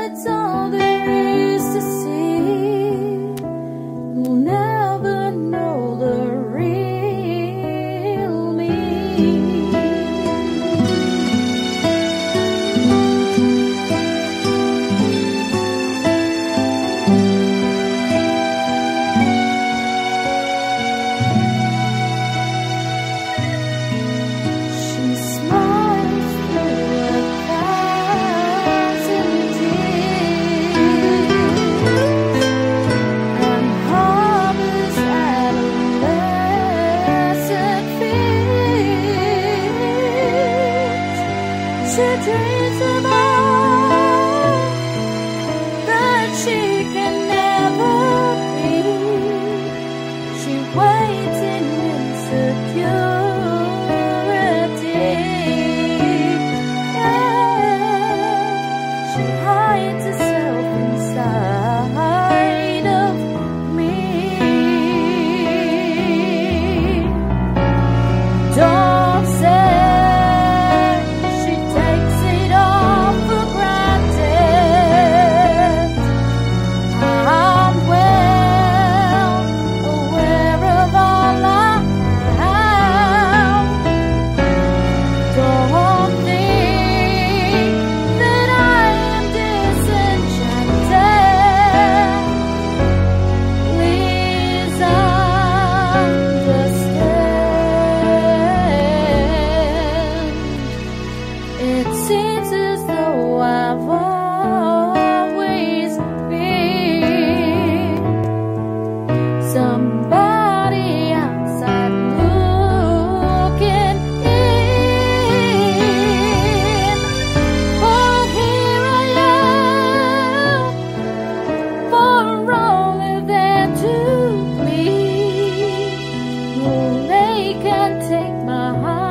that's all there is to see. We'll never. dreams of all that she can never be she waits It seems as though I've always been somebody outside looking in. Here I am to they can take my heart.